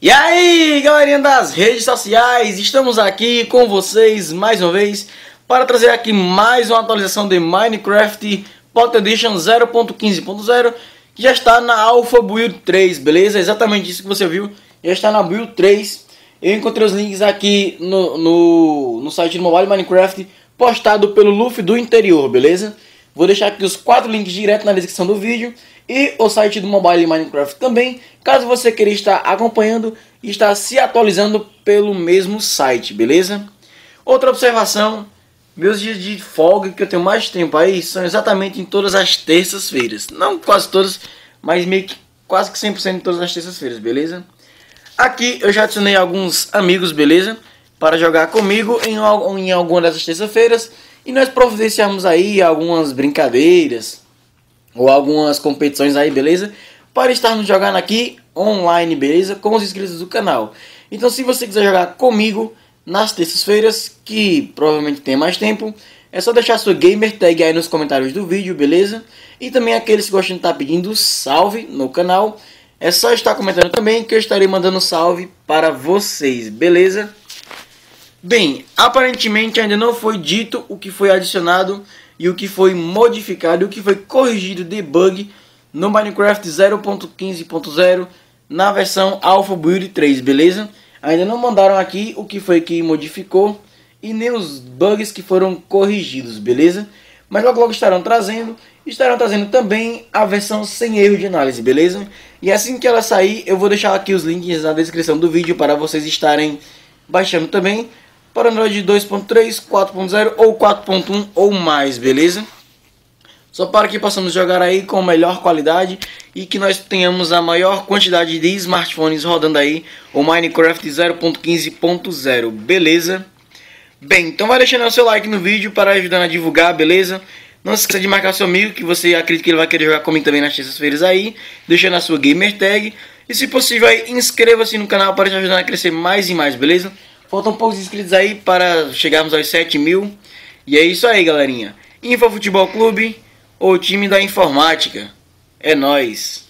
E aí, galerinha das redes sociais, estamos aqui com vocês mais uma vez para trazer aqui mais uma atualização de Minecraft Pocket Edition 0.15.0 que já está na Alpha Build 3, beleza? Exatamente isso que você viu, já está na Build 3. Eu encontrei os links aqui no, no, no site do Mobile Minecraft postado pelo Luffy do interior, beleza? Vou deixar aqui os quatro links direto na descrição do vídeo e o site do Mobile Minecraft também, caso você queira estar acompanhando e estar se atualizando pelo mesmo site, beleza? Outra observação, meus dias de folga que eu tenho mais tempo aí são exatamente em todas as terças-feiras. Não quase todas, mas meio que quase que 100% em todas as terças-feiras, beleza? Aqui eu já adicionei alguns amigos, beleza? Para jogar comigo em, em alguma dessas terças-feiras e nós providenciamos aí algumas brincadeiras, ou algumas competições aí, beleza? Para estarmos jogando aqui online, beleza? Com os inscritos do canal. Então se você quiser jogar comigo nas terças-feiras, que provavelmente tem mais tempo, é só deixar sua gamer tag aí nos comentários do vídeo, beleza? E também aqueles que gostam de estar pedindo salve no canal, é só estar comentando também que eu estarei mandando salve para vocês, beleza? Bem, aparentemente ainda não foi dito o que foi adicionado e o que foi modificado e o que foi corrigido de bug no Minecraft 0.15.0 na versão Alpha Build 3, beleza? Ainda não mandaram aqui o que foi que modificou e nem os bugs que foram corrigidos, beleza? Mas logo logo estarão trazendo, estarão trazendo também a versão sem erro de análise, beleza? E assim que ela sair, eu vou deixar aqui os links na descrição do vídeo para vocês estarem baixando também para Android 2.3, 4.0 ou 4.1 ou mais, beleza? Só para que possamos jogar aí com melhor qualidade e que nós tenhamos a maior quantidade de smartphones rodando aí o Minecraft 0.15.0, beleza? Bem, então vai deixando o seu like no vídeo para ajudar a divulgar, beleza? Não se esqueça de marcar seu amigo que você acredita que ele vai querer jogar comigo também nas terças-feiras aí, deixando a sua gamer tag e se possível aí inscreva-se no canal para te ajudar a crescer mais e mais, beleza? Faltam poucos inscritos aí para chegarmos aos 7 mil. E é isso aí, galerinha. Info Futebol Clube, o time da informática. É nóis.